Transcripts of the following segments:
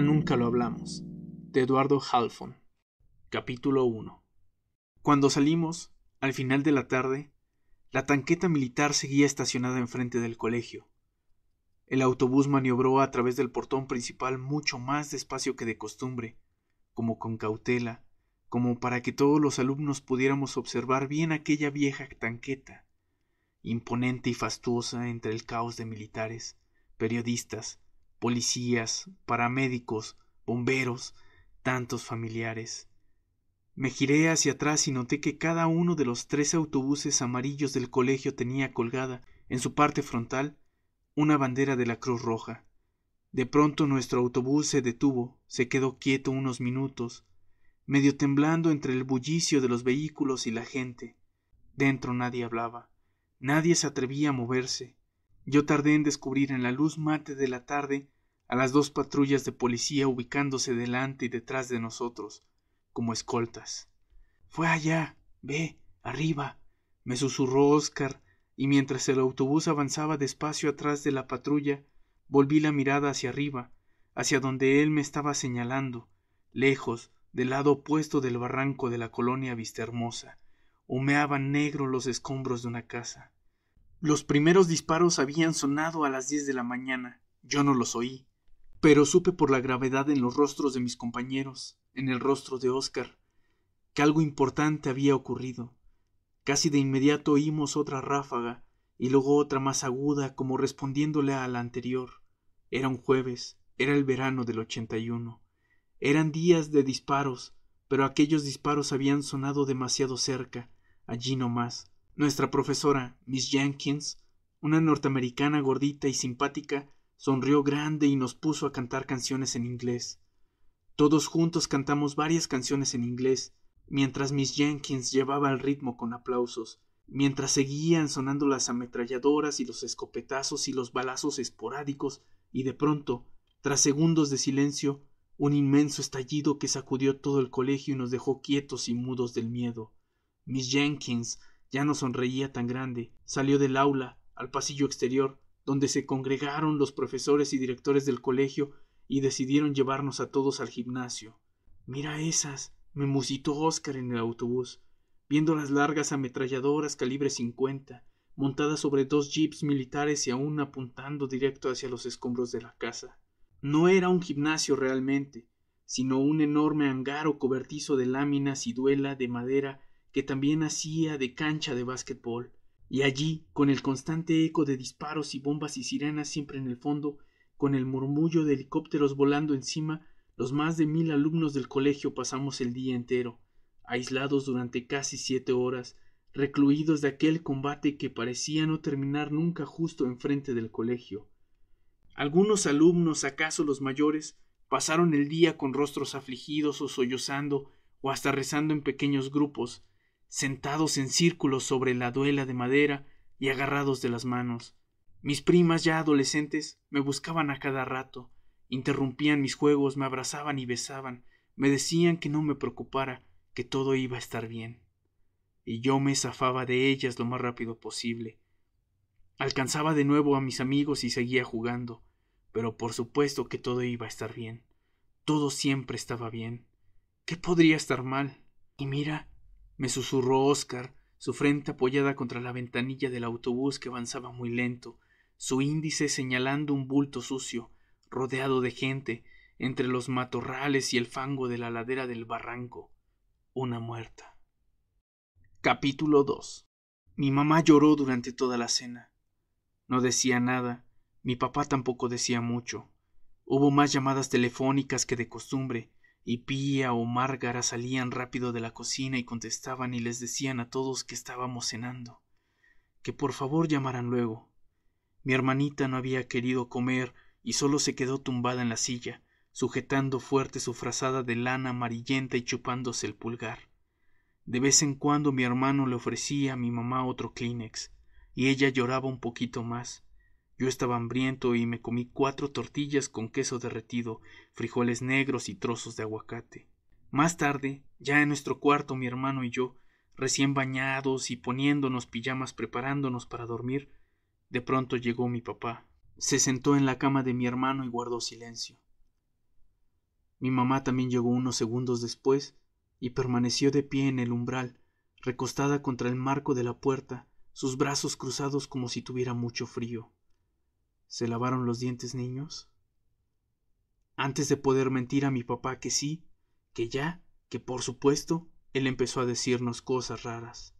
nunca lo hablamos. De Eduardo Halfon. Capítulo 1. Cuando salimos, al final de la tarde, la tanqueta militar seguía estacionada enfrente del colegio. El autobús maniobró a través del portón principal mucho más despacio que de costumbre, como con cautela, como para que todos los alumnos pudiéramos observar bien aquella vieja tanqueta, imponente y fastuosa entre el caos de militares, periodistas, policías, paramédicos, bomberos, tantos familiares. Me giré hacia atrás y noté que cada uno de los tres autobuses amarillos del colegio tenía colgada, en su parte frontal, una bandera de la Cruz Roja. De pronto nuestro autobús se detuvo, se quedó quieto unos minutos, medio temblando entre el bullicio de los vehículos y la gente. Dentro nadie hablaba, nadie se atrevía a moverse. Yo tardé en descubrir en la luz mate de la tarde a las dos patrullas de policía ubicándose delante y detrás de nosotros, como escoltas. Fue allá. Ve. arriba. me susurró Oscar, y mientras el autobús avanzaba despacio atrás de la patrulla, volví la mirada hacia arriba, hacia donde él me estaba señalando, lejos, del lado opuesto del barranco de la colonia Vistahermosa, humeaban negro los escombros de una casa. Los primeros disparos habían sonado a las diez de la mañana. Yo no los oí pero supe por la gravedad en los rostros de mis compañeros, en el rostro de Oscar, que algo importante había ocurrido. Casi de inmediato oímos otra ráfaga, y luego otra más aguda, como respondiéndole a la anterior. Era un jueves, era el verano del ochenta y uno. Eran días de disparos, pero aquellos disparos habían sonado demasiado cerca, allí no más. Nuestra profesora, Miss Jenkins, una norteamericana gordita y simpática, sonrió grande y nos puso a cantar canciones en inglés. Todos juntos cantamos varias canciones en inglés, mientras Miss Jenkins llevaba el ritmo con aplausos, mientras seguían sonando las ametralladoras y los escopetazos y los balazos esporádicos, y de pronto, tras segundos de silencio, un inmenso estallido que sacudió todo el colegio y nos dejó quietos y mudos del miedo. Miss Jenkins ya no sonreía tan grande, salió del aula, al pasillo exterior, donde se congregaron los profesores y directores del colegio y decidieron llevarnos a todos al gimnasio. Mira esas, me musitó Oscar en el autobús, viendo las largas ametralladoras calibre 50, montadas sobre dos jeeps militares y aún apuntando directo hacia los escombros de la casa. No era un gimnasio realmente, sino un enorme hangar o cobertizo de láminas y duela de madera que también hacía de cancha de básquetbol y allí, con el constante eco de disparos y bombas y sirenas siempre en el fondo, con el murmullo de helicópteros volando encima, los más de mil alumnos del colegio pasamos el día entero, aislados durante casi siete horas, recluidos de aquel combate que parecía no terminar nunca justo enfrente del colegio. Algunos alumnos, acaso los mayores, pasaron el día con rostros afligidos o sollozando o hasta rezando en pequeños grupos, sentados en círculo sobre la duela de madera y agarrados de las manos. Mis primas ya adolescentes me buscaban a cada rato, interrumpían mis juegos, me abrazaban y besaban, me decían que no me preocupara, que todo iba a estar bien. Y yo me zafaba de ellas lo más rápido posible. Alcanzaba de nuevo a mis amigos y seguía jugando, pero por supuesto que todo iba a estar bien. Todo siempre estaba bien. ¿Qué podría estar mal? Y mira, me susurró Oscar, su frente apoyada contra la ventanilla del autobús que avanzaba muy lento, su índice señalando un bulto sucio, rodeado de gente, entre los matorrales y el fango de la ladera del barranco. Una muerta. Capítulo 2 Mi mamá lloró durante toda la cena. No decía nada, mi papá tampoco decía mucho. Hubo más llamadas telefónicas que de costumbre, y Pía o Márgara salían rápido de la cocina y contestaban y les decían a todos que estábamos cenando, que por favor llamaran luego. Mi hermanita no había querido comer y solo se quedó tumbada en la silla, sujetando fuerte su frazada de lana amarillenta y chupándose el pulgar. De vez en cuando mi hermano le ofrecía a mi mamá otro Kleenex, y ella lloraba un poquito más, yo estaba hambriento y me comí cuatro tortillas con queso derretido, frijoles negros y trozos de aguacate. Más tarde, ya en nuestro cuarto mi hermano y yo, recién bañados y poniéndonos pijamas preparándonos para dormir, de pronto llegó mi papá. Se sentó en la cama de mi hermano y guardó silencio. Mi mamá también llegó unos segundos después y permaneció de pie en el umbral, recostada contra el marco de la puerta, sus brazos cruzados como si tuviera mucho frío. ¿Se lavaron los dientes, niños? Antes de poder mentir a mi papá que sí, que ya, que por supuesto, él empezó a decirnos cosas raras.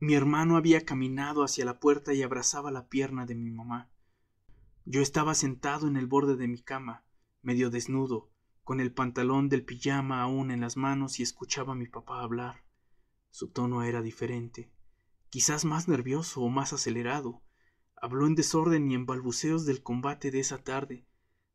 Mi hermano había caminado hacia la puerta y abrazaba la pierna de mi mamá. Yo estaba sentado en el borde de mi cama, medio desnudo, con el pantalón del pijama aún en las manos y escuchaba a mi papá hablar. Su tono era diferente, quizás más nervioso o más acelerado. Habló en desorden y en balbuceos del combate de esa tarde,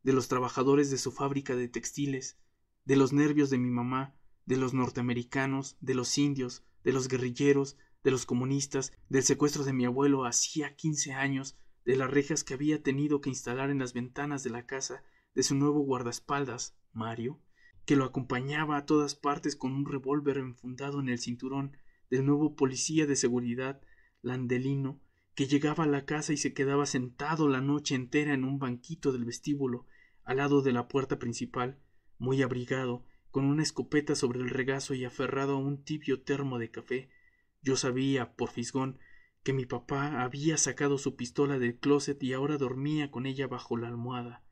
de los trabajadores de su fábrica de textiles, de los nervios de mi mamá, de los norteamericanos, de los indios, de los guerrilleros, de los comunistas, del secuestro de mi abuelo hacía quince años, de las rejas que había tenido que instalar en las ventanas de la casa, de su nuevo guardaespaldas, Mario, que lo acompañaba a todas partes con un revólver enfundado en el cinturón, del nuevo policía de seguridad, Landelino, que llegaba a la casa y se quedaba sentado la noche entera en un banquito del vestíbulo, al lado de la puerta principal, muy abrigado, con una escopeta sobre el regazo y aferrado a un tibio termo de café, yo sabía, por fisgón, que mi papá había sacado su pistola del closet y ahora dormía con ella bajo la almohada.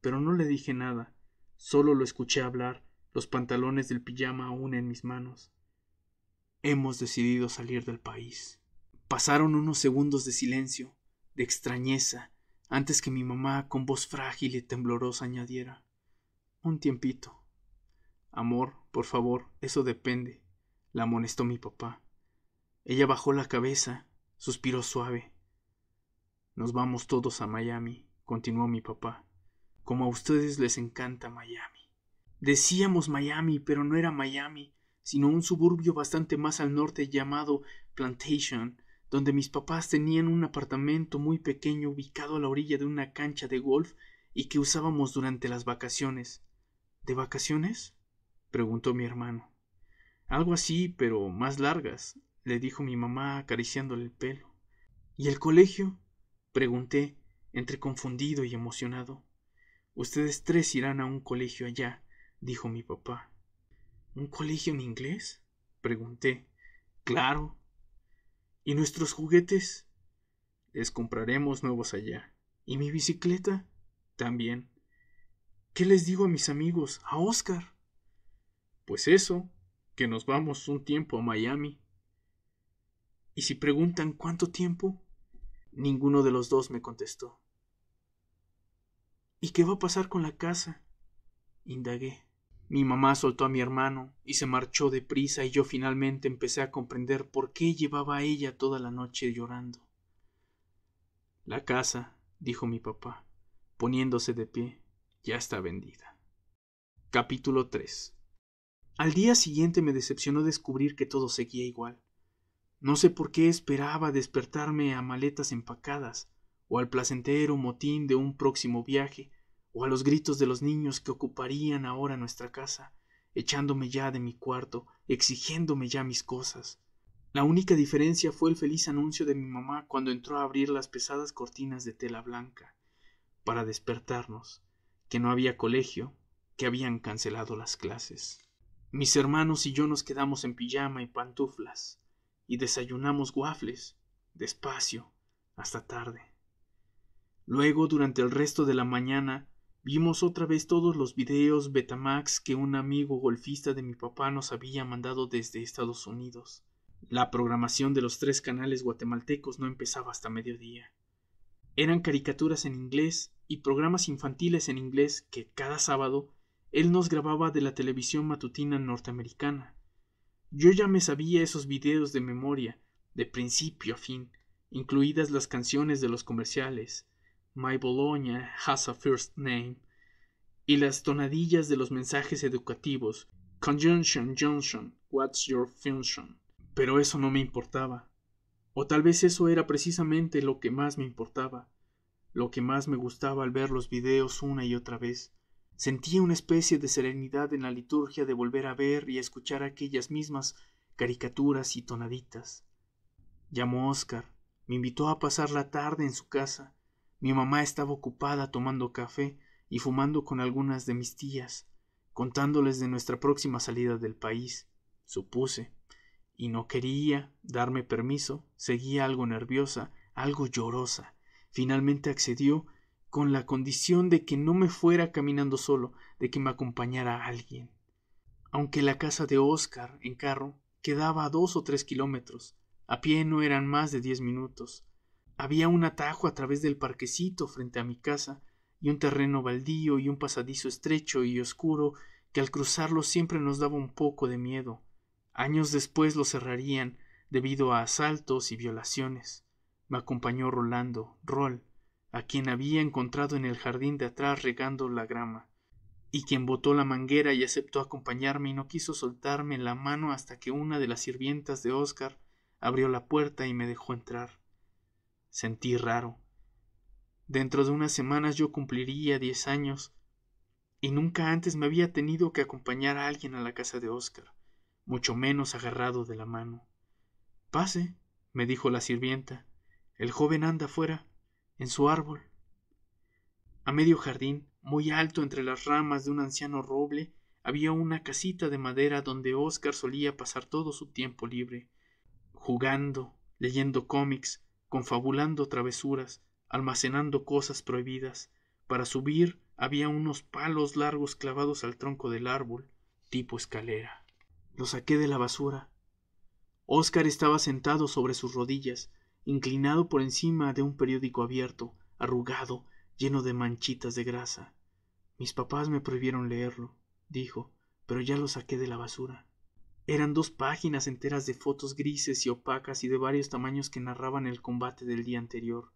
Pero no le dije nada, solo lo escuché hablar, los pantalones del pijama aún en mis manos. Hemos decidido salir del país. Pasaron unos segundos de silencio, de extrañeza, antes que mi mamá, con voz frágil y temblorosa, añadiera Un tiempito. Amor, por favor, eso depende, la amonestó mi papá. Ella bajó la cabeza, suspiró suave. Nos vamos todos a Miami, continuó mi papá. Como a ustedes les encanta Miami. Decíamos Miami, pero no era Miami, sino un suburbio bastante más al norte llamado Plantation, donde mis papás tenían un apartamento muy pequeño ubicado a la orilla de una cancha de golf y que usábamos durante las vacaciones. ¿De vacaciones? preguntó mi hermano. Algo así, pero más largas, le dijo mi mamá acariciándole el pelo. ¿Y el colegio? pregunté, entre confundido y emocionado. Ustedes tres irán a un colegio allá, dijo mi papá. ¿Un colegio en inglés? pregunté. Claro. ¿Y nuestros juguetes? Les compraremos nuevos allá. ¿Y mi bicicleta? También. ¿Qué les digo a mis amigos, a Oscar? Pues eso, que nos vamos un tiempo a Miami. Y si preguntan cuánto tiempo, ninguno de los dos me contestó. ¿Y qué va a pasar con la casa? indagué. Mi mamá soltó a mi hermano y se marchó deprisa y yo finalmente empecé a comprender por qué llevaba a ella toda la noche llorando. La casa, dijo mi papá, poniéndose de pie, ya está vendida. Capítulo 3 Al día siguiente me decepcionó descubrir que todo seguía igual. No sé por qué esperaba despertarme a maletas empacadas, o al placentero motín de un próximo viaje, o a los gritos de los niños que ocuparían ahora nuestra casa, echándome ya de mi cuarto, exigiéndome ya mis cosas. La única diferencia fue el feliz anuncio de mi mamá cuando entró a abrir las pesadas cortinas de tela blanca, para despertarnos, que no había colegio, que habían cancelado las clases. Mis hermanos y yo nos quedamos en pijama y pantuflas, y desayunamos waffles, despacio, hasta tarde. Luego, durante el resto de la mañana, vimos otra vez todos los videos Betamax que un amigo golfista de mi papá nos había mandado desde Estados Unidos. La programación de los tres canales guatemaltecos no empezaba hasta mediodía. Eran caricaturas en inglés y programas infantiles en inglés que cada sábado él nos grababa de la televisión matutina norteamericana. Yo ya me sabía esos videos de memoria, de principio a fin, incluidas las canciones de los comerciales, My Bologna has a first name, y las tonadillas de los mensajes educativos, Conjunction Junction, what's your function? Pero eso no me importaba. O tal vez eso era precisamente lo que más me importaba, lo que más me gustaba al ver los videos una y otra vez. Sentía una especie de serenidad en la liturgia de volver a ver y a escuchar aquellas mismas caricaturas y tonaditas. Llamó Oscar, me invitó a pasar la tarde en su casa. Mi mamá estaba ocupada tomando café y fumando con algunas de mis tías. contándoles de nuestra próxima salida del país, supuse, y no quería darme permiso, seguía algo nerviosa, algo llorosa. Finalmente accedió con la condición de que no me fuera caminando solo, de que me acompañara alguien. Aunque la casa de Oscar, en carro, quedaba a dos o tres kilómetros, a pie no eran más de diez minutos. Había un atajo a través del parquecito frente a mi casa, y un terreno baldío y un pasadizo estrecho y oscuro que al cruzarlo siempre nos daba un poco de miedo. Años después lo cerrarían debido a asaltos y violaciones. Me acompañó Rolando, Rol, a quien había encontrado en el jardín de atrás regando la grama, y quien botó la manguera y aceptó acompañarme y no quiso soltarme la mano hasta que una de las sirvientas de Oscar abrió la puerta y me dejó entrar. Sentí raro. Dentro de unas semanas yo cumpliría diez años, y nunca antes me había tenido que acompañar a alguien a la casa de Oscar, mucho menos agarrado de la mano. Pase, me dijo la sirvienta. El joven anda fuera, en su árbol. A medio jardín, muy alto entre las ramas de un anciano roble, había una casita de madera donde Oscar solía pasar todo su tiempo libre, jugando, leyendo cómics, confabulando travesuras, almacenando cosas prohibidas. Para subir había unos palos largos clavados al tronco del árbol, tipo escalera. Lo saqué de la basura. Oscar estaba sentado sobre sus rodillas, inclinado por encima de un periódico abierto, arrugado, lleno de manchitas de grasa. Mis papás me prohibieron leerlo, dijo, pero ya lo saqué de la basura. Eran dos páginas enteras de fotos grises y opacas y de varios tamaños que narraban el combate del día anterior.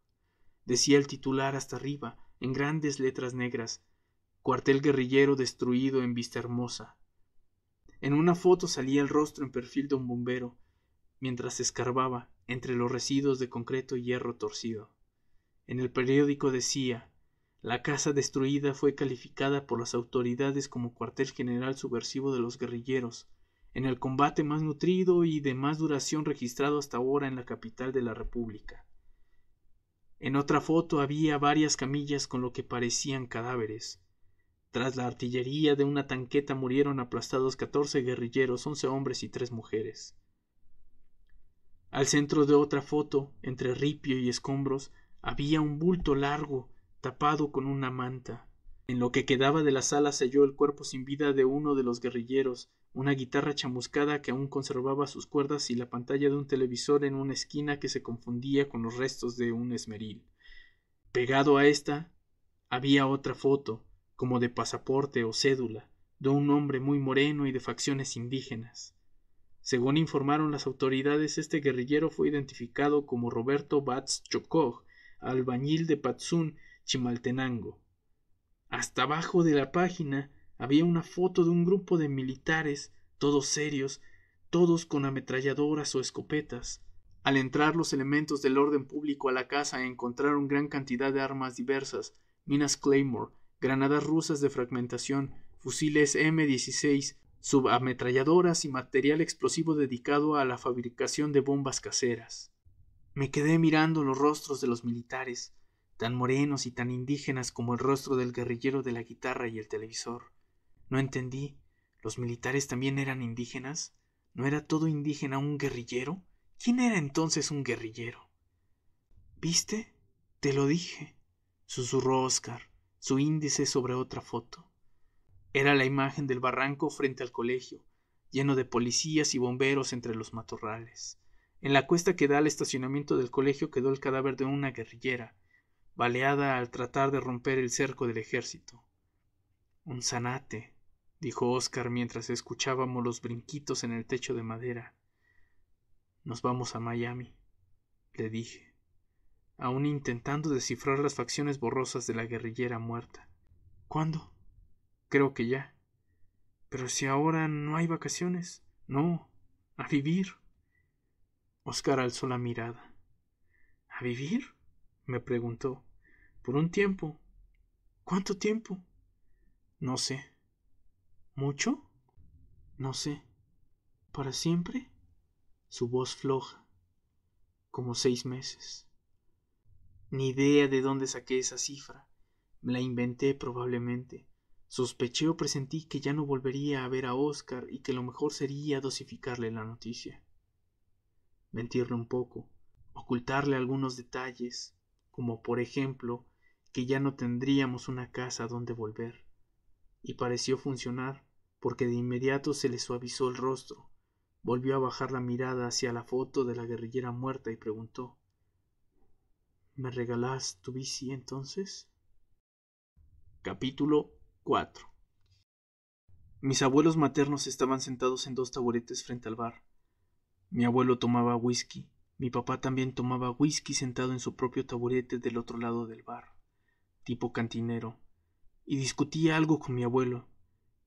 Decía el titular hasta arriba, en grandes letras negras, cuartel guerrillero destruido en Vista Hermosa. En una foto salía el rostro en perfil de un bombero, mientras escarbaba entre los residuos de concreto y hierro torcido. En el periódico decía la casa destruida fue calificada por las autoridades como cuartel general subversivo de los guerrilleros, en el combate más nutrido y de más duración registrado hasta ahora en la capital de la República. En otra foto había varias camillas con lo que parecían cadáveres. Tras la artillería de una tanqueta murieron aplastados catorce guerrilleros, once hombres y tres mujeres. Al centro de otra foto, entre ripio y escombros, había un bulto largo, tapado con una manta. En lo que quedaba de la sala se halló el cuerpo sin vida de uno de los guerrilleros, una guitarra chamuscada que aún conservaba sus cuerdas y la pantalla de un televisor en una esquina que se confundía con los restos de un esmeril. Pegado a esta había otra foto, como de pasaporte o cédula, de un hombre muy moreno y de facciones indígenas. Según informaron las autoridades, este guerrillero fue identificado como Roberto Batz Chocog, albañil de Patsun, Chimaltenango. Hasta abajo de la página había una foto de un grupo de militares, todos serios, todos con ametralladoras o escopetas. Al entrar los elementos del orden público a la casa encontraron gran cantidad de armas diversas, minas Claymore, granadas rusas de fragmentación, fusiles M16, subametralladoras y material explosivo dedicado a la fabricación de bombas caseras. Me quedé mirando los rostros de los militares, tan morenos y tan indígenas como el rostro del guerrillero de la guitarra y el televisor. No entendí. ¿Los militares también eran indígenas? ¿No era todo indígena un guerrillero? ¿Quién era entonces un guerrillero? ¿Viste? Te lo dije, susurró Oscar, su índice sobre otra foto. Era la imagen del barranco frente al colegio, lleno de policías y bomberos entre los matorrales. En la cuesta que da al estacionamiento del colegio quedó el cadáver de una guerrillera, baleada al tratar de romper el cerco del ejército. Un zanate, dijo Oscar mientras escuchábamos los brinquitos en el techo de madera. Nos vamos a Miami, le dije, aún intentando descifrar las facciones borrosas de la guerrillera muerta. ¿Cuándo? Creo que ya. Pero si ahora no hay vacaciones. No. A vivir. Oscar alzó la mirada. ¿A vivir? me preguntó. Por un tiempo. ¿Cuánto tiempo? No sé. ¿Mucho? No sé. ¿Para siempre? Su voz floja. Como seis meses. Ni idea de dónde saqué esa cifra. Me la inventé probablemente Sospeché o presentí que ya no volvería a ver a Oscar y que lo mejor sería dosificarle la noticia. Mentirle un poco, ocultarle algunos detalles, como por ejemplo que ya no tendríamos una casa donde volver. Y pareció funcionar, porque de inmediato se le suavizó el rostro, volvió a bajar la mirada hacia la foto de la guerrillera muerta y preguntó ¿Me regalás tu bici entonces? Capítulo 4 Mis abuelos maternos estaban sentados en dos taburetes frente al bar. Mi abuelo tomaba whisky, mi papá también tomaba whisky sentado en su propio taburete del otro lado del bar, tipo cantinero, y discutía algo con mi abuelo,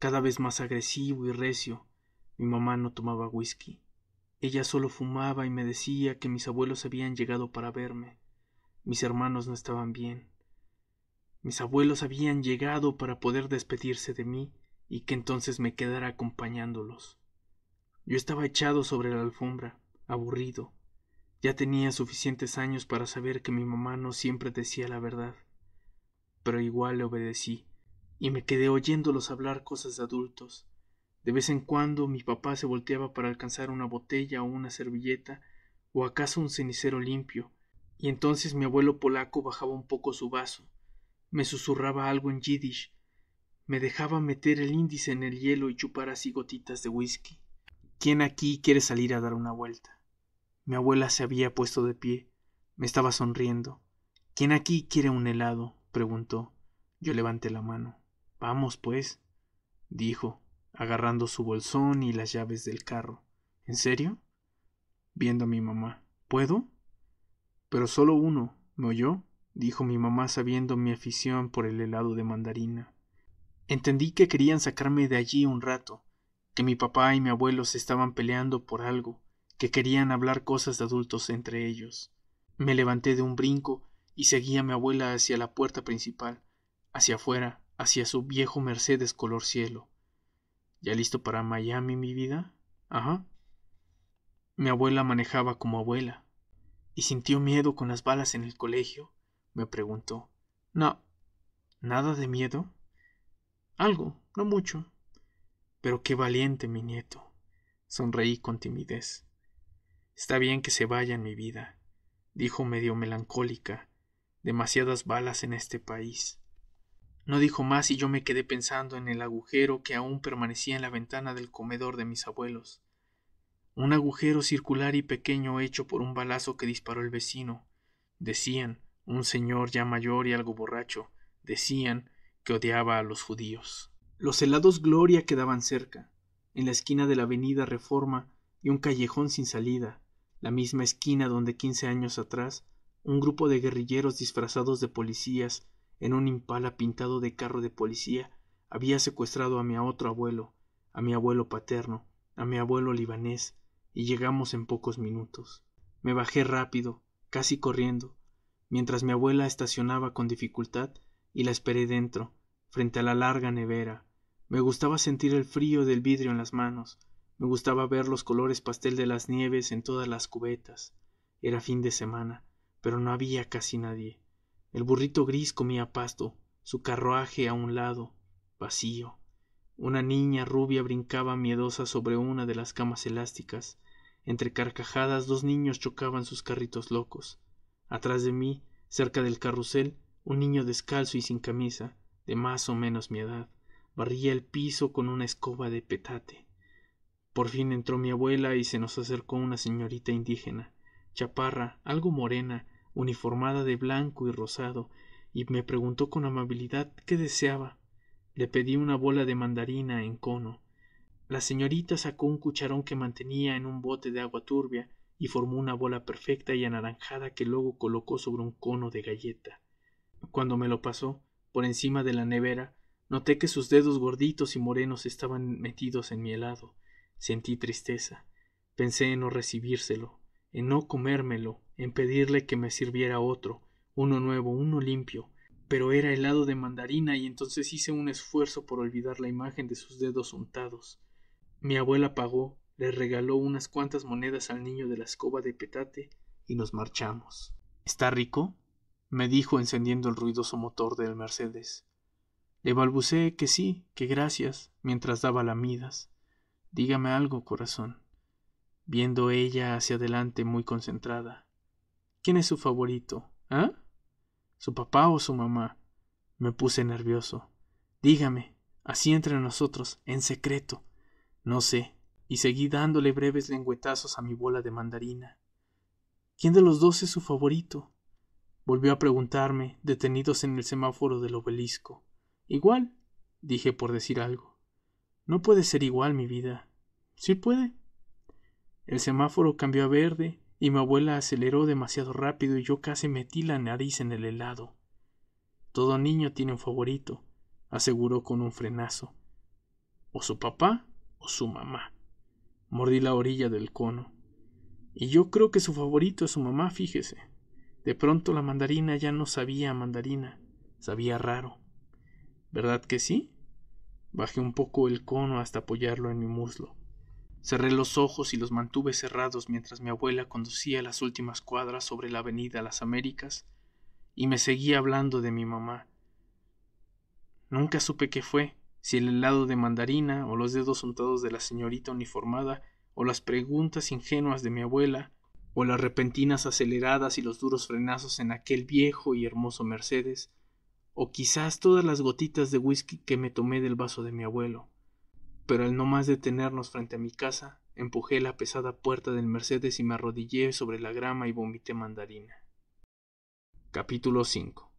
cada vez más agresivo y recio. Mi mamá no tomaba whisky. Ella solo fumaba y me decía que mis abuelos habían llegado para verme. Mis hermanos no estaban bien. Mis abuelos habían llegado para poder despedirse de mí y que entonces me quedara acompañándolos. Yo estaba echado sobre la alfombra, aburrido. Ya tenía suficientes años para saber que mi mamá no siempre decía la verdad. Pero igual le obedecí, y me quedé oyéndolos hablar cosas de adultos. De vez en cuando mi papá se volteaba para alcanzar una botella o una servilleta, o acaso un cenicero limpio, y entonces mi abuelo polaco bajaba un poco su vaso, me susurraba algo en yiddish, me dejaba meter el índice en el hielo y chupar así gotitas de whisky. ¿Quién aquí quiere salir a dar una vuelta? Mi abuela se había puesto de pie, me estaba sonriendo. ¿Quién aquí quiere un helado? preguntó. Yo levanté la mano. Vamos, pues, dijo, agarrando su bolsón y las llaves del carro. ¿En serio? Viendo a mi mamá. ¿Puedo? Pero solo uno, ¿me oyó? dijo mi mamá sabiendo mi afición por el helado de mandarina. Entendí que querían sacarme de allí un rato, que mi papá y mi abuelo se estaban peleando por algo, que querían hablar cosas de adultos entre ellos. Me levanté de un brinco y seguí a mi abuela hacia la puerta principal, hacia afuera, hacia su viejo Mercedes color cielo. ¿Ya listo para Miami, mi vida? Ajá. Mi abuela manejaba como abuela. ¿Y sintió miedo con las balas en el colegio? me preguntó. No. ¿Nada de miedo? Algo, no mucho. Pero qué valiente, mi nieto. Sonreí con timidez. Está bien que se vaya en mi vida, dijo medio melancólica. Demasiadas balas en este país. No dijo más y yo me quedé pensando en el agujero que aún permanecía en la ventana del comedor de mis abuelos. Un agujero circular y pequeño hecho por un balazo que disparó el vecino. Decían, un señor ya mayor y algo borracho, decían que odiaba a los judíos. Los helados Gloria quedaban cerca, en la esquina de la avenida Reforma y un callejón sin salida, la misma esquina donde quince años atrás un grupo de guerrilleros disfrazados de policías en un impala pintado de carro de policía había secuestrado a mi otro abuelo, a mi abuelo paterno, a mi abuelo libanés, y llegamos en pocos minutos. Me bajé rápido, casi corriendo, mientras mi abuela estacionaba con dificultad y la esperé dentro, frente a la larga nevera. Me gustaba sentir el frío del vidrio en las manos, me gustaba ver los colores pastel de las nieves en todas las cubetas. Era fin de semana, pero no había casi nadie. El burrito gris comía pasto, su carruaje a un lado, vacío. Una niña rubia brincaba miedosa sobre una de las camas elásticas. Entre carcajadas dos niños chocaban sus carritos locos. Atrás de mí, cerca del carrusel, un niño descalzo y sin camisa, de más o menos mi edad, barría el piso con una escoba de petate. Por fin entró mi abuela y se nos acercó una señorita indígena, chaparra, algo morena, uniformada de blanco y rosado, y me preguntó con amabilidad qué deseaba. Le pedí una bola de mandarina en cono. La señorita sacó un cucharón que mantenía en un bote de agua turbia y formó una bola perfecta y anaranjada que luego colocó sobre un cono de galleta. Cuando me lo pasó, por encima de la nevera, noté que sus dedos gorditos y morenos estaban metidos en mi helado. Sentí tristeza. Pensé en no recibírselo, en no comérmelo, en pedirle que me sirviera otro, uno nuevo, uno limpio, pero era helado de mandarina y entonces hice un esfuerzo por olvidar la imagen de sus dedos untados. Mi abuela pagó le regaló unas cuantas monedas al niño de la escoba de petate y nos marchamos. ¿Está rico? me dijo encendiendo el ruidoso motor del Mercedes. Le balbuceé que sí, que gracias, mientras daba lamidas. Dígame algo, corazón. Viendo ella hacia adelante muy concentrada. ¿Quién es su favorito? ¿Ah? ¿Su papá o su mamá? Me puse nervioso. Dígame, así entre nosotros, en secreto. No sé, y seguí dándole breves lengüetazos a mi bola de mandarina. ¿Quién de los dos es su favorito? Volvió a preguntarme, detenidos en el semáforo del obelisco. Igual, dije por decir algo. No puede ser igual, mi vida. Sí puede. El semáforo cambió a verde y mi abuela aceleró demasiado rápido y yo casi metí la nariz en el helado. Todo niño tiene un favorito, aseguró con un frenazo. O su papá o su mamá. Mordí la orilla del cono. Y yo creo que su favorito es su mamá, fíjese. De pronto la mandarina ya no sabía mandarina, sabía raro. ¿Verdad que sí? Bajé un poco el cono hasta apoyarlo en mi muslo. Cerré los ojos y los mantuve cerrados mientras mi abuela conducía las últimas cuadras sobre la avenida Las Américas y me seguía hablando de mi mamá. Nunca supe qué fue, si el helado de mandarina o los dedos untados de la señorita uniformada o las preguntas ingenuas de mi abuela o las repentinas aceleradas y los duros frenazos en aquel viejo y hermoso Mercedes o quizás todas las gotitas de whisky que me tomé del vaso de mi abuelo. Pero al no más detenernos frente a mi casa, empujé la pesada puerta del Mercedes y me arrodillé sobre la grama y vomité mandarina. Capítulo 5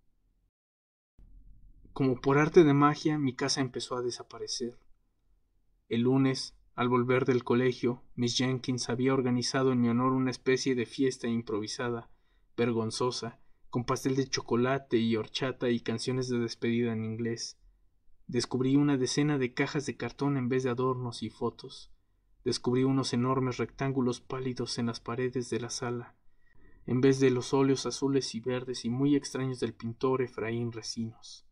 como por arte de magia, mi casa empezó a desaparecer. El lunes, al volver del colegio, Miss Jenkins había organizado en mi honor una especie de fiesta improvisada, vergonzosa, con pastel de chocolate y horchata y canciones de despedida en inglés. Descubrí una decena de cajas de cartón en vez de adornos y fotos. Descubrí unos enormes rectángulos pálidos en las paredes de la sala, en vez de los óleos azules y verdes y muy extraños del pintor Efraín Recinos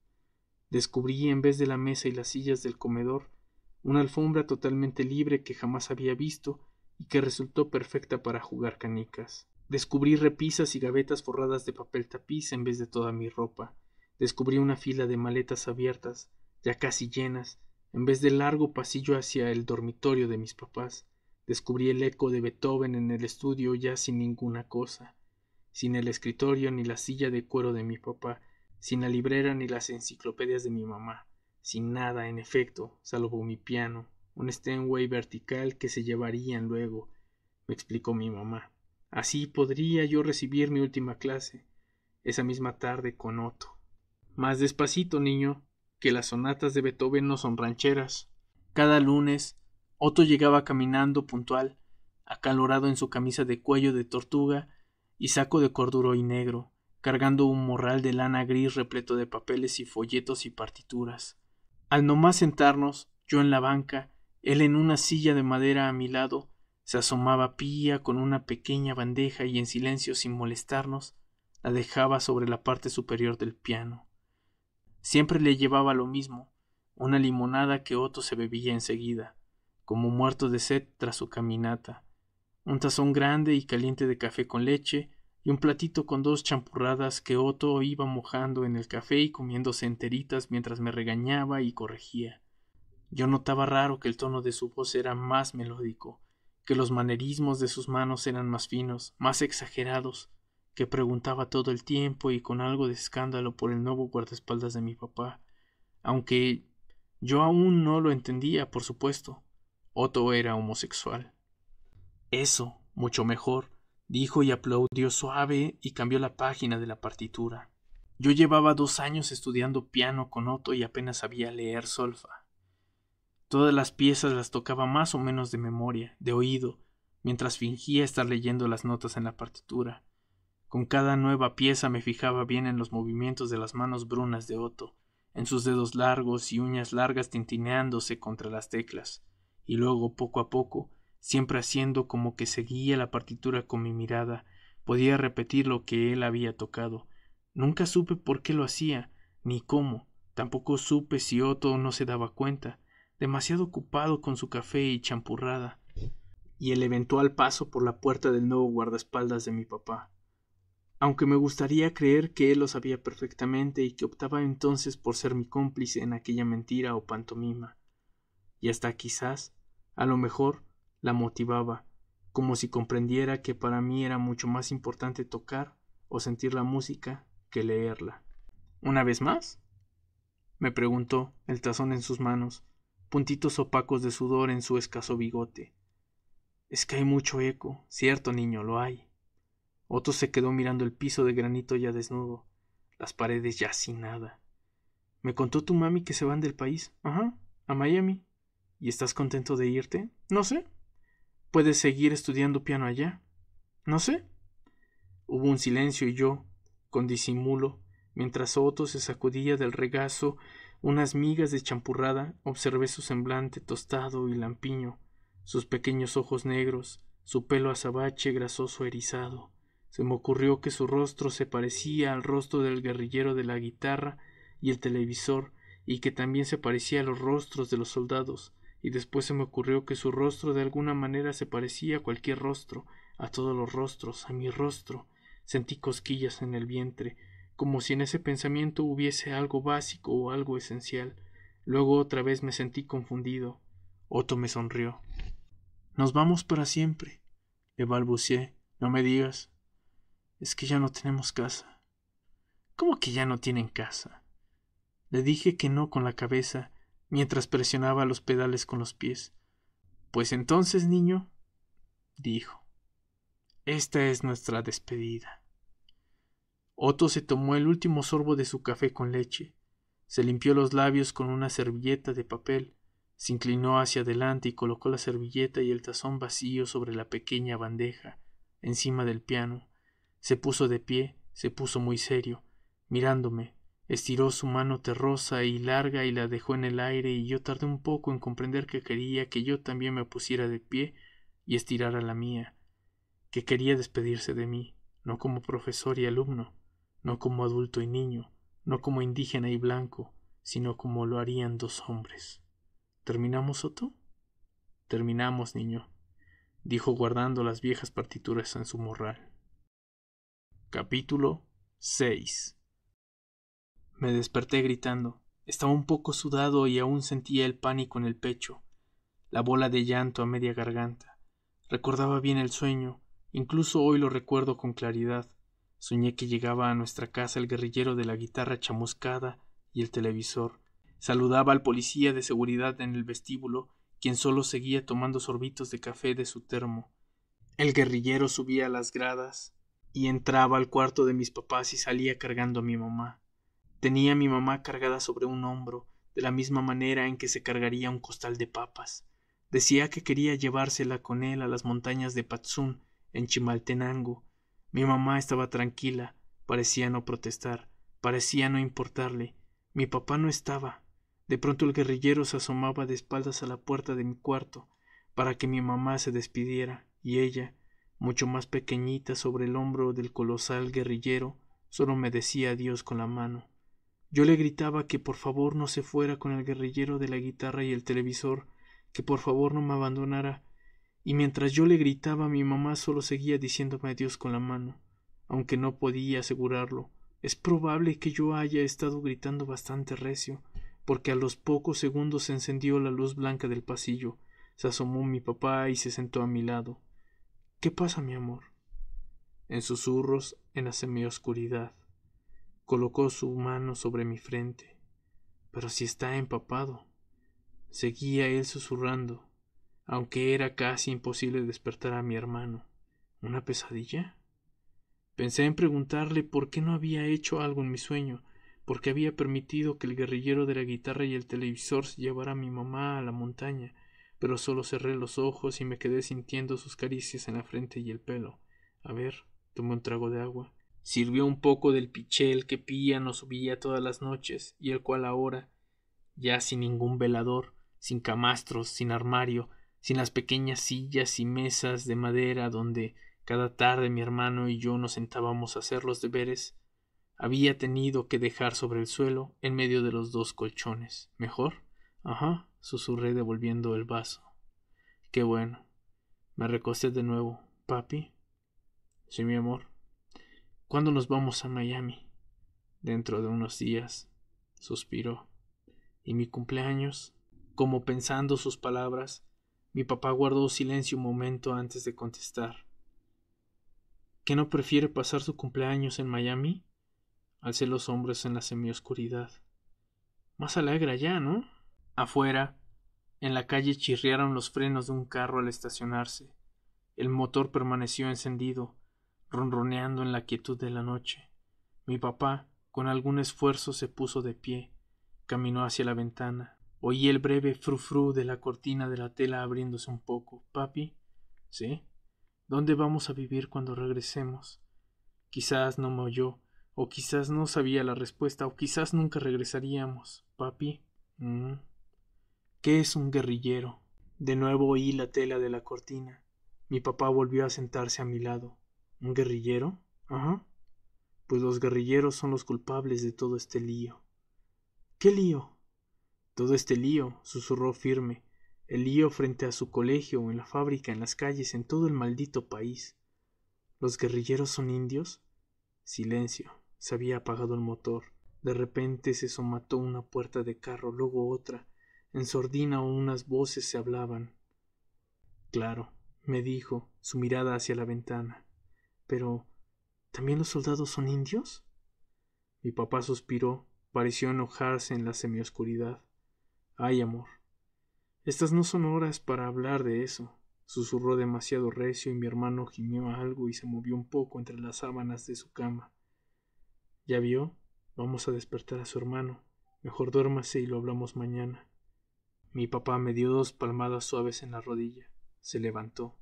descubrí en vez de la mesa y las sillas del comedor una alfombra totalmente libre que jamás había visto y que resultó perfecta para jugar canicas. Descubrí repisas y gavetas forradas de papel tapiz en vez de toda mi ropa. Descubrí una fila de maletas abiertas, ya casi llenas, en vez del largo pasillo hacia el dormitorio de mis papás. Descubrí el eco de Beethoven en el estudio ya sin ninguna cosa, sin el escritorio ni la silla de cuero de mi papá, sin la librera ni las enciclopedias de mi mamá, sin nada, en efecto, salvo mi piano, un Steinway vertical que se llevarían luego, me explicó mi mamá. Así podría yo recibir mi última clase, esa misma tarde con Otto. Más despacito, niño, que las sonatas de Beethoven no son rancheras. Cada lunes, Otto llegaba caminando puntual, acalorado en su camisa de cuello de tortuga y saco de corduroy negro, cargando un morral de lana gris repleto de papeles y folletos y partituras. Al no más sentarnos, yo en la banca, él en una silla de madera a mi lado, se asomaba pía con una pequeña bandeja y en silencio sin molestarnos, la dejaba sobre la parte superior del piano. Siempre le llevaba lo mismo, una limonada que Otto se bebía enseguida, como muerto de sed tras su caminata, un tazón grande y caliente de café con leche, y un platito con dos champurradas que Otto iba mojando en el café y comiéndose enteritas mientras me regañaba y corregía. Yo notaba raro que el tono de su voz era más melódico, que los manerismos de sus manos eran más finos, más exagerados, que preguntaba todo el tiempo y con algo de escándalo por el nuevo guardaespaldas de mi papá, aunque yo aún no lo entendía, por supuesto. Otto era homosexual. Eso, mucho mejor, dijo y aplaudió suave y cambió la página de la partitura. Yo llevaba dos años estudiando piano con Otto y apenas sabía leer solfa. Todas las piezas las tocaba más o menos de memoria, de oído, mientras fingía estar leyendo las notas en la partitura. Con cada nueva pieza me fijaba bien en los movimientos de las manos brunas de Otto, en sus dedos largos y uñas largas tintineándose contra las teclas, y luego poco a poco siempre haciendo como que seguía la partitura con mi mirada, podía repetir lo que él había tocado. Nunca supe por qué lo hacía, ni cómo, tampoco supe si Otto no se daba cuenta, demasiado ocupado con su café y champurrada, y el eventual paso por la puerta del nuevo guardaespaldas de mi papá. Aunque me gustaría creer que él lo sabía perfectamente y que optaba entonces por ser mi cómplice en aquella mentira o pantomima. Y hasta quizás, a lo mejor, la motivaba, como si comprendiera que para mí era mucho más importante tocar o sentir la música que leerla. ¿Una vez más? me preguntó, el tazón en sus manos, puntitos opacos de sudor en su escaso bigote. Es que hay mucho eco, cierto niño, lo hay. Otto se quedó mirando el piso de granito ya desnudo, las paredes ya sin nada. Me contó tu mami que se van del país. Ajá, a Miami. ¿Y estás contento de irte? No sé. ¿Puedes seguir estudiando piano allá? No sé. Hubo un silencio y yo, con disimulo, mientras Otto se sacudía del regazo unas migas de champurrada, observé su semblante tostado y lampiño, sus pequeños ojos negros, su pelo azabache grasoso erizado. Se me ocurrió que su rostro se parecía al rostro del guerrillero de la guitarra y el televisor, y que también se parecía a los rostros de los soldados, y después se me ocurrió que su rostro de alguna manera se parecía a cualquier rostro, a todos los rostros, a mi rostro. Sentí cosquillas en el vientre, como si en ese pensamiento hubiese algo básico o algo esencial. Luego otra vez me sentí confundido. Otto me sonrió. Nos vamos para siempre, le balbuceé. No me digas. Es que ya no tenemos casa. ¿Cómo que ya no tienen casa? Le dije que no con la cabeza, mientras presionaba los pedales con los pies. Pues entonces, niño, dijo, esta es nuestra despedida. Otto se tomó el último sorbo de su café con leche, se limpió los labios con una servilleta de papel, se inclinó hacia adelante y colocó la servilleta y el tazón vacío sobre la pequeña bandeja, encima del piano, se puso de pie, se puso muy serio, mirándome, estiró su mano terrosa y larga y la dejó en el aire y yo tardé un poco en comprender que quería que yo también me pusiera de pie y estirara la mía, que quería despedirse de mí, no como profesor y alumno, no como adulto y niño, no como indígena y blanco, sino como lo harían dos hombres. ¿Terminamos, Otto? Terminamos, niño, dijo guardando las viejas partituras en su morral. Capítulo 6 Me desperté gritando. Estaba un poco sudado y aún sentía el pánico en el pecho, la bola de llanto a media garganta. Recordaba bien el sueño, incluso hoy lo recuerdo con claridad. Soñé que llegaba a nuestra casa el guerrillero de la guitarra chamuscada y el televisor. Saludaba al policía de seguridad en el vestíbulo, quien solo seguía tomando sorbitos de café de su termo. El guerrillero subía a las gradas, y entraba al cuarto de mis papás y salía cargando a mi mamá. Tenía a mi mamá cargada sobre un hombro, de la misma manera en que se cargaría un costal de papas. Decía que quería llevársela con él a las montañas de Patsun, en Chimaltenango. Mi mamá estaba tranquila, parecía no protestar, parecía no importarle. Mi papá no estaba. De pronto el guerrillero se asomaba de espaldas a la puerta de mi cuarto, para que mi mamá se despidiera, y ella, mucho más pequeñita sobre el hombro del colosal guerrillero, solo me decía adiós con la mano. Yo le gritaba que por favor no se fuera con el guerrillero de la guitarra y el televisor, que por favor no me abandonara, y mientras yo le gritaba mi mamá solo seguía diciéndome adiós con la mano, aunque no podía asegurarlo. Es probable que yo haya estado gritando bastante recio, porque a los pocos segundos se encendió la luz blanca del pasillo, se asomó mi papá y se sentó a mi lado. ¿Qué pasa, mi amor? En susurros, en la semioscuridad. Colocó su mano sobre mi frente. Pero si está empapado. Seguía él susurrando, aunque era casi imposible despertar a mi hermano. ¿Una pesadilla? Pensé en preguntarle por qué no había hecho algo en mi sueño, por qué había permitido que el guerrillero de la guitarra y el televisor llevara a mi mamá a la montaña, pero solo cerré los ojos y me quedé sintiendo sus caricias en la frente y el pelo. A ver, tomé un trago de agua. Sirvió un poco del pichel que Pía nos subía todas las noches, y el cual ahora, ya sin ningún velador, sin camastros, sin armario, sin las pequeñas sillas y mesas de madera donde cada tarde mi hermano y yo nos sentábamos a hacer los deberes, había tenido que dejar sobre el suelo en medio de los dos colchones. ¿Mejor? Ajá susurré devolviendo el vaso. Qué bueno. Me recosté de nuevo. ¿Papi? Sí, mi amor. ¿Cuándo nos vamos a Miami? Dentro de unos días, suspiró. ¿Y mi cumpleaños? Como pensando sus palabras, mi papá guardó silencio un momento antes de contestar. ¿Qué no prefiere pasar su cumpleaños en Miami? Alcé los hombros en la semioscuridad. Más alegre allá, ¿no? Afuera, en la calle chirriaron los frenos de un carro al estacionarse. El motor permaneció encendido, ronroneando en la quietud de la noche. Mi papá, con algún esfuerzo, se puso de pie, caminó hacia la ventana. Oí el breve frufru de la cortina de la tela abriéndose un poco. Papi, ¿sí? ¿Dónde vamos a vivir cuando regresemos? Quizás no me oyó, o quizás no sabía la respuesta, o quizás nunca regresaríamos. Papi, mm. ¿Qué es un guerrillero? De nuevo oí la tela de la cortina. Mi papá volvió a sentarse a mi lado. ¿Un guerrillero? Ajá. Pues los guerrilleros son los culpables de todo este lío. ¿Qué lío? Todo este lío, susurró firme, el lío frente a su colegio, en la fábrica, en las calles, en todo el maldito país. ¿Los guerrilleros son indios? Silencio. Se había apagado el motor. De repente se somató una puerta de carro, luego otra. En sordina unas voces se hablaban. Claro, me dijo, su mirada hacia la ventana. Pero. ¿También los soldados son indios? Mi papá suspiró, pareció enojarse en la semioscuridad. Ay, amor. Estas no son horas para hablar de eso. Susurró demasiado recio y mi hermano gimió algo y se movió un poco entre las sábanas de su cama. ¿Ya vio? Vamos a despertar a su hermano. Mejor duérmase y lo hablamos mañana. Mi papá me dio dos palmadas suaves en la rodilla. Se levantó.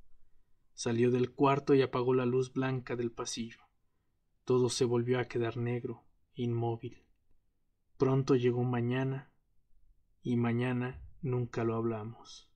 Salió del cuarto y apagó la luz blanca del pasillo. Todo se volvió a quedar negro, inmóvil. Pronto llegó mañana y mañana nunca lo hablamos.